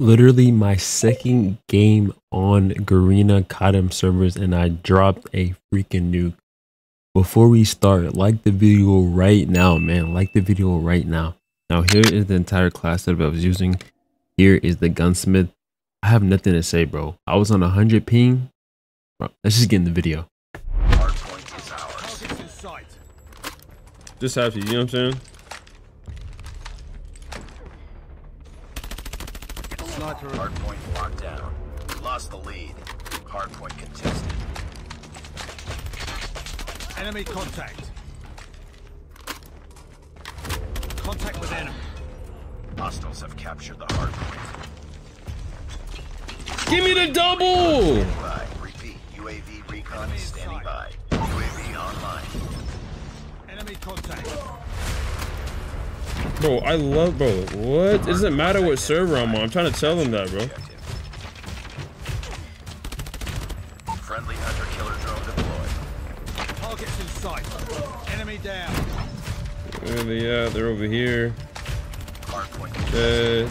literally my second game on Garena Kadam servers and I dropped a freaking nuke. Before we start, like the video right now, man. Like the video right now. Now here is the entire class that I was using. Here is the gunsmith. I have nothing to say, bro. I was on 100 ping. Bro, let's just get in the video. Just happy, you know what I'm saying? Hardpoint locked down. Lost the lead. Hardpoint contested. Enemy contact. Contact with enemy. Hostiles have captured the hardpoint. Give me the double! Repeat. UAV recon is standing by. UAV online. Enemy contact. Bro, I love, bro, what? It doesn't matter what server I'm on. I'm trying to tell them that, bro. Objective. Friendly hunter killer drone deployed. Targets in sight. Enemy down. Where they at? They're over here. Hardpoint contested.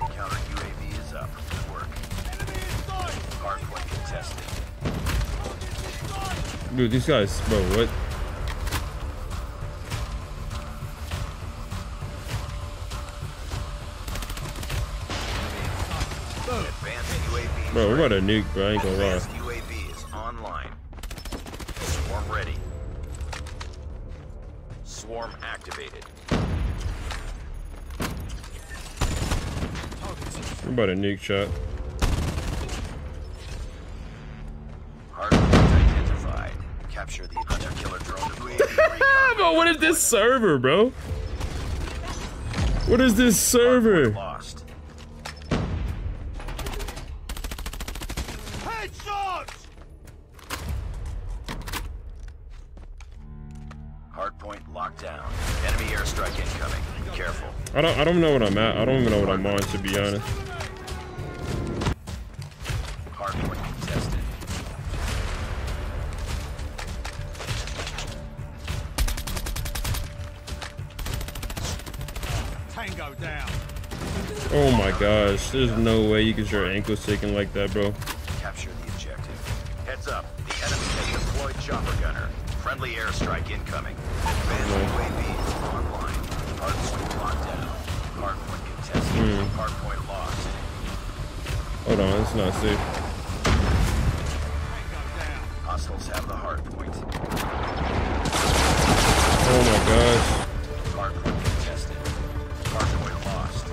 Uh, Counter UAV is up. Good work. Hardpoint contested. dude, these guys, bro, what? Bro, we're about to nuke, bro. I ain't gonna lie. UAV is online. Swarm ready. Swarm activated. We're about to nuke shot. Hardpoint identified. Capture the hunter killer drone UAV. bro, what is this server, bro? What is this server? Lost. Headshots! Hardpoint locked down. Enemy airstrike incoming. Careful. I don't, I don't know what I'm at. I don't even know what I'm on, to be honest. Hardpoint contested. Tango down. Oh my gosh, there's no way you get your ankles taken like that, bro. Capture the objective. Heads up. The enemy has deployed chopper gunner. Friendly airstrike incoming. Advanced hmm. UAV is online. Hardpoint locked down. Hardpoint contested. Hmm. Hardpoint lost. Hold on, it's not safe. Hostiles have the hardpoint. Oh my gosh. Hardpoint contested. Hardpoint lost.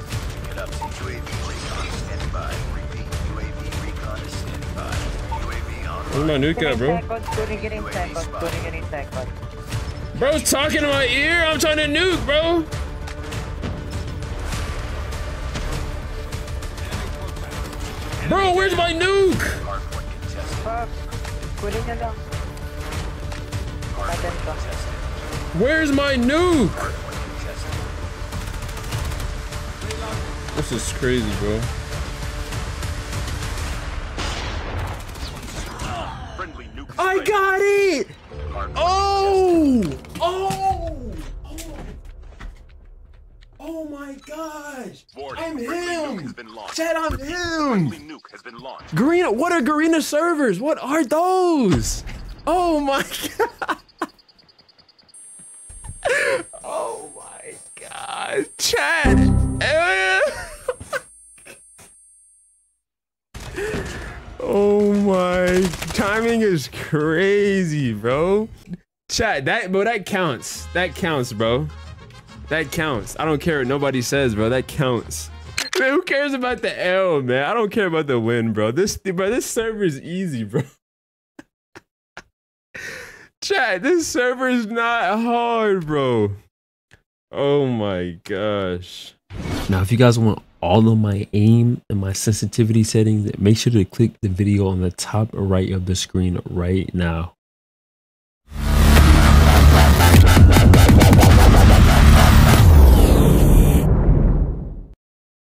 Get up to UAV Where's my nuke at, bro? Couldn't get in second, couldn't get in second. Bro's talking in my ear. I'm trying to nuke, bro. Bro, where's my nuke? Hardpoint contested. Fuck. Kunin nyo lang. Patent ka. Contested. Where's my nuke? This is crazy, bro. I got it! Hardpoint oh! oh! Oh! Oh my gosh! I'm him! has been launched. Chad, I'm him! Friendly nuke has been launched. Garena, what are Garena servers? What are those? Oh my god! Oh my god! Chad! Oh my timing is crazy, bro. Chat, that bro, that counts. That counts, bro. That counts. I don't care what nobody says, bro. That counts. Man, who cares about the L, man? I don't care about the win, bro. This bro, this server is easy, bro. Chat, this server is not hard, bro. Oh my gosh. Now, if you guys want all of my aim and my sensitivity settings, make sure to click the video on the top right of the screen right now.